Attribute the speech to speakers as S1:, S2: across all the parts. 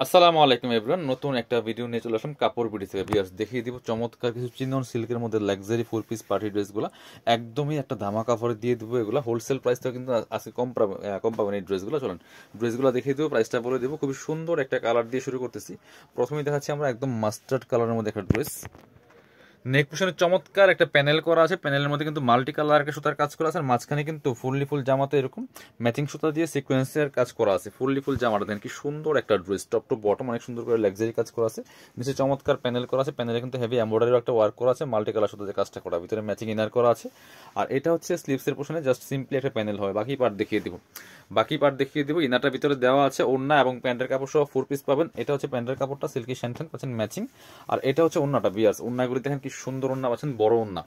S1: আসসালামু আলাইকুম এভরিওয়ান নতুন একটা ভিডিও নিয়ে চলে আসলাম কাপড় বিডি থেকে। বিয়ার্স দেখিয়ে দিব, চমৎকার কিছু চিনন সিল্কের মধ্যে লাক্সারি ফুল পিস পার্টি ড্রেসগুলো একদমই একটা ধামা কাপড় দিয়ে দেবো এগুলো। হোলসেল প্রাইসটা কিন্তু আজকে কম কম পাবেন এই ড্রেসগুলো চলেন ড্রেসগুলো দেখিয়ে দেবো প্রাইসটা বলে দেবো। খুবই সুন্দর একটা কালার দিয়ে শুরু করতেছি। প্রথমেই দেখাচ্ছি আমরা একদম মাস্টার্ড কালারের মধ্যে একটা ড্রেস নেক পোশনে চমৎকার একটা প্যানেল করা আছে। প্যানেলের মধ্যে কিন্তু মাল্টি কালার একটা সুতার কাজ করা আছে আর মাঝখানে কিন্তু ফুললি ফুল জামাতে এরকম ম্যাচিং সুতা দিয়ে সিকোয়েন্সের কাজ করা আছে। ফুললি ফুল জামাটা দেন কি সুন্দর একটা ড্রেস টপ টু বটম অনেক সুন্দর করে লাক্সারি কাজ করা আছে। নিচে চমৎকার প্যানেল করা আছে। প্যানেলে কিন্তু হেভি এমব্রয়ডারি একটা ওয়ার্ক করা আছে। মাল্টি কালার সুতা দিয়ে কাজটা করা, ভিতরে ম্যাচিং ইনার করা আছে। আর এটা হচ্ছে স্লিভসের পোশনে জাস্ট সিম্পলি একটা প্যানেল হবে বাকি পার্ট দেখিয়ে দিব। বাকি পার্ট দেখিয়ে দিব। ইনারটার ভিতরে দেওয়া আছে ওড়না এবং প্যান্টের কাপড় সহ ফোর পিস পাবেন। এটা হচ্ছে প্যান্টের কাপড়টা সিল্কি শ্যান্টেন পাচ্ছেন ম্যাচিং আর এটা হচ্ছে ওড়নাটা, বিয়ার্স। ওড়নাগুলি দেখেন কি সুন্দর ওড়না পাচ্ছেন, বড় ওড়না।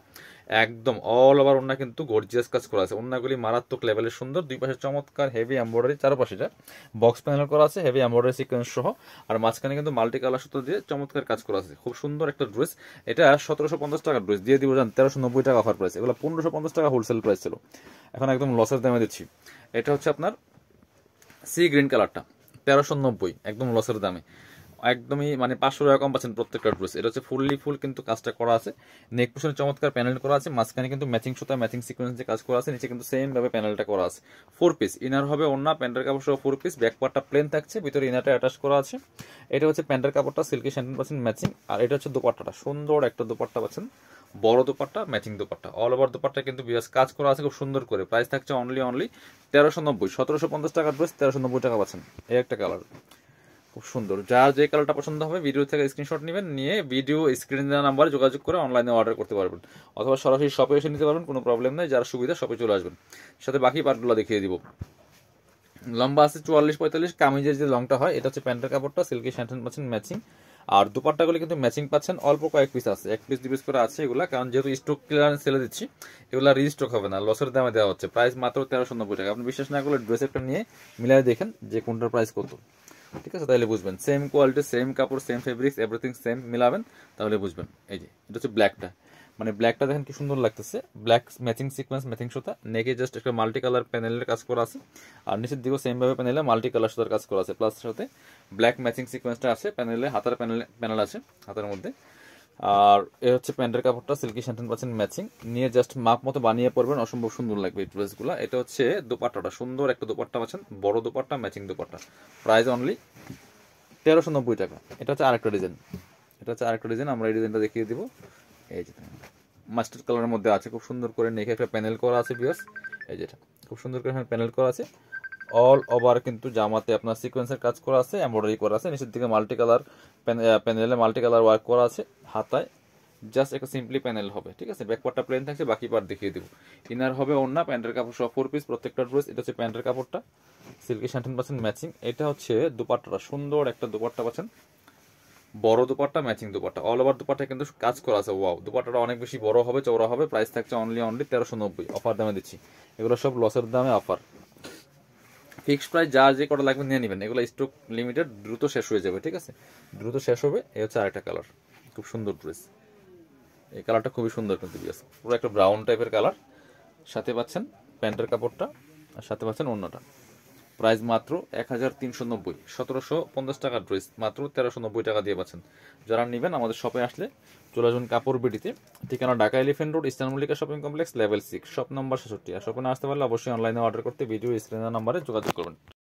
S1: একদম অল ওভার ওড়না কিন্তু গর্জিয়াস কাজ করা আছে। ওড়নাগুলি মারাত্মক লেভেলের সুন্দর। দুই পাশে চমৎকার হেভি এমব্রয়ডারি চারপাশে বক্স প্যানেল করা আছে হেভি এমব্রয়ডারি সিকোয়েন্স সহ। আর মাঝখানে কিন্তু মাল্টি কালার সুতো দিয়ে চমৎকার কাজ করা আছে। খুব সুন্দর একটা ড্রেস এটা সতেরোশো পঞ্চাশ টাকা ড্রেস দিয়ে দিব জান, তেরোশো নব্বই টাকা অফার প্রাইস এগুলো পনেরোশো পঞ্চাশ টাকা হোলসেল প্রাইস ছিল। এখন একদম লসের দামে দিচ্ছি। এটা হচ্ছে আপনার সি গ্রিন কালারটা তেরোশো নব্বই, একদম লসের দামে। একদমই মানে পাঁচশো টাকা কম পাচ্ছেন প্রত্যেকটা ড্রেস। এটা হচ্ছে ফুললি ফুল কিন্তু কাজটা করা আছে। নেক পোশনে চমৎকার প্যানেল করা আছে। মাঝখানে কিন্তু ম্যাচিং সুতা ম্যাচিং সিকোয়েন্স যে কাজ করা আছে। নিচে কিন্তু সেম ভাবে প্যানেলটা করা আছে। ফোর পিস ইনার হবে অন্য প্যান্টের কাপড় সহ ফোর পিস ব্যাক প্লেন থাকছে, ভিতরে ইনারটা অ্যাটাচ করা আছে। এটা হচ্ছে প্যান্টের কাপড়টা সিল্কি স্যান্টেন পাচ্ছেন ম্যাচিং আর এটা হচ্ছে দোপাট্টাটা, সুন্দর একটা দোপাট্টা পাচ্ছেন। বড় dupatta matching dupatta. All over dupatta কিন্তু বিরাজ কাজ করা আছে খুব সুন্দর করে। প্রাইস থাকছে অনলি অনলি তেরোশো নব্বই, সতেরোশো পঞ্চাশ টাকার ড্রেস তেরোশো নব্বই টাকা পাচ্ছেন। এই একটা কালার খুব সুন্দর। যার যে কালারটা পছন্দ হবে ভিডিও থেকে স্ক্রিনশট নেবেন, নিয়ে ভিডিও স্ক্রিন দেওয়া নাম্বারে যোগাযোগ করে অনলাইনে অর্ডার করতে পারবেন। অথবা সরাসরি শপে এসে নিতে পারবেন, কোনো প্রবলেম নেই, যার সুবিধা শপে চলে আসবেন। সাথে বাকি পার্টগুলো দেখিয়ে দিব। লম্বা আছে চুয়াল্লিশ পঁয়তাল্লিশ, কামিজের যে লংটা হয়, এটা হচ্ছে প্যান্টের কাপড়টা সিল্কি স্যান্টেন পাচ্ছেন ম্যাচিং আর দুপাট্টাগুলো কিন্তু ম্যাচিং পাচ্ছেন, অল্প কয়েক পিস আছে। এক পিস দু পিস করে আছে এগুলা, কারণ যেহেতু স্টক ক্লিয়ারেন্স সেলে দিচ্ছি, এগুলা রিস্টক হবে না লসের দামে দেওয়া হচ্ছে। প্রাইস মাত্র তেরোশো নব্বই টাকা। আপনি বিশ্বাস না করলে ড্রেস একটা নিয়ে মিলাই দেখেন যে কোনটার প্রাইস কত। ঠিক আছে? তাহলে বুঝবেন। সেম কোয়ালিটি সেম কাপড় সেম ফেব্রিক্স এভরিথিং সেম মিলাবেন, তাহলে বুঝবেন। এই যে, এটা হচ্ছে ব্ল্যাকটা মানে ব্ল্যাকটা দেখেন কি সুন্দর লাগতেছে। ব্ল্যাক ম্যাচিং সিকোয়েন্স ম্যাচিং সুতা। নেকে জাস্ট একটা মাল্টি কালার প্যানেলের কাজ করা আছে। আর নিচের দিকেও সেম ভাবে প্যানেলে মাল্টি কালার সুতার কাজ করা আছে। প্লাস সাথে ব্ল্যাক ম্যাচিং সিকোয়েন্সটা আছে প্যানেলে হাতার প্যানেল প্যানেল আছে, হাতের মধ্যে। আর এ হচ্ছে প্যান্টের কাপড়টা সিল্কি স্যান্টেন পাচ্ছেন ম্যাচিং নিয়ে জাস্ট মাপ মতো বানিয়ে পড়বেন অসম্ভব সুন্দর লাগবে এই ড্রেসগুলো। এটা হচ্ছে দোপাট্টাটা, সুন্দর একটা দোপাট্টা পাচ্ছেন, বড় dupatta matching dupatta. Price only তেরোশো নব্বই টাকা। এটা হচ্ছে আরেকটা ডিজাইন এটা হচ্ছে আরেকটা ডিজাইন আমরা এই ডিজাইনটা দেখিয়ে দিব। এই যে মাস্টার কালারের মধ্যে আছে, খুব সুন্দর করে নেখে একটা প্যানেল করা আছে বিয়াস এই যেটা খুব সুন্দর করে প্যানেল করা আছে। অল ওভার কিন্তু জামাতে আপনার সিকোয়েন্সের কাজ করা আছে এমব্রয়ডারি করা আছে, নিচের দিকে মাল্টি কালার প্যানেলে মাল্টি কালার ওয়ার্ক করা আছে, হাতায় জাস্ট একটা সিম্পলি প্যানেল হবে, ঠিক আছে? ব্যাক পার্টটা প্লেন থাকছে, বাকি পার্ট দেখিয়ে দেবো। ইনার হবে অন্য প্যান্টের কাপড় সব ফোর পিস প্রত্যেকটা ড্রেস এটা হচ্ছে প্যান্টের কাপড়টা। সিল্কি শান্টেন পাচ্ছেন ম্যাচিং এটা হচ্ছে দুপাট্টাটা, সুন্দর একটা দুপাট্টা পাচ্ছেন। বড় dupatta matching dupatta. All over dupatta কিন্তু কাজ করা আছে ওয়াও দুপাট্টাটা অনেক বেশি বড় হবে চৌড়া হবে প্রাইস থাকছে অনলি অনলি তেরোশো নব্বই। অফার দামে দিচ্ছি। এগুলো সব লসের দামে অফার ফিক্সড প্রাইস যা যে কটা লাগবে নিয়ে নেবেন। এগুলো স্টক লিমিটেড দ্রুত শেষ হয়ে যাবে, ঠিক আছে? দ্রুত শেষ হবে এই হচ্ছে আরেকটা কালার খুব সুন্দর ড্রেস এই কালারটা খুবই সুন্দর কিন্তু, বিয়াস। পুরো একটা ব্রাউন টাইপের কালার সাথে পাচ্ছেন প্যান্টের কাপড়টা, আর সাথে পাচ্ছেন অন্যটা প্রাইস মাত্র এক হাজার তিনশো নব্বই। সতেরোশো পঞ্চাশ টাকার ড্রেস, মাত্র তেরোশো নব্বই টাকা দিয়ে পাচ্ছেন। যারা নেবেন আমাদের শপে আসলে চলে আসবেন কাপড় বিটিতে ঠিকানা Dhaka elephant road, eastern Mallika shopping complex, level six, shop নম্বর ছেষট্টি। আর শপে না আসতে পারলে অবশ্যই অনলাইনে অর্ডার করতে ভিডিও স্ক্রিনের নাম্বারে যোগাযোগ করবেন।